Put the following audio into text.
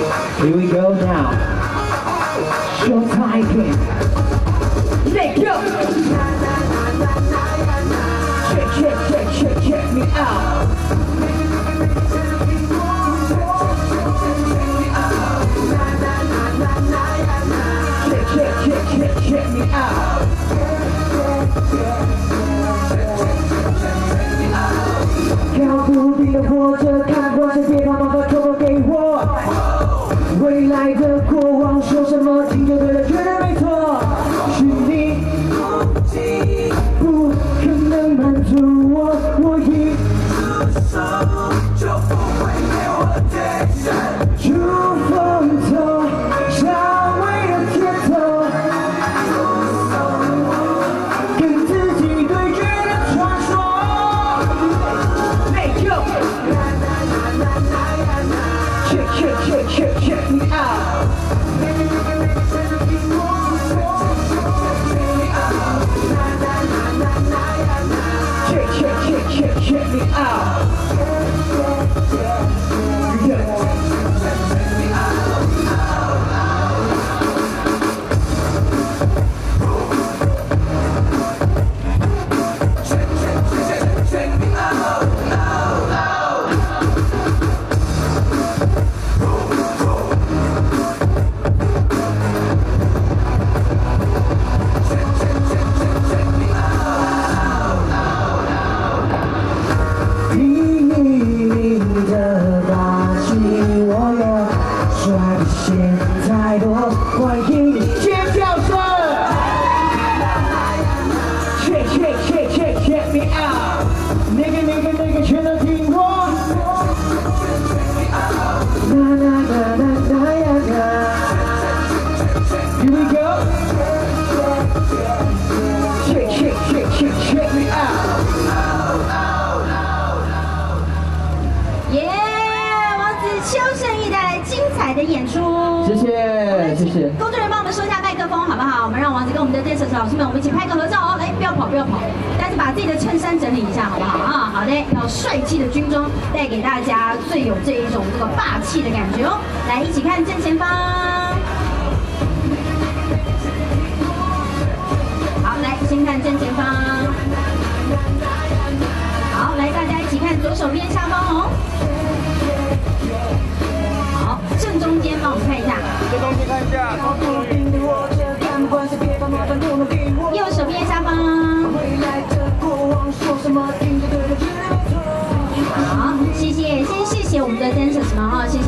Here we go now. Showtime King. Let go. Check, check, check, check, check me out. Check, check, check, check, check me out. Count will be the water. You，Here we go。Check check check check check me out。耶！王子邱胜义带来精彩的演出，谢谢谢谢。工作人员帮我们收一下麦克风，好不好？我们让王子跟我们的 dancer 老师们，我们一起拍个合照哦。来，不要跑，不要跑，但是把自己的衬衫整理一下，好不好啊？好的，要帅气的军装带给大家最有这一种这个霸气的感觉哦。来，一起看正前方。好，谢谢，先谢谢我们的 Dancers 们哈，谢谢。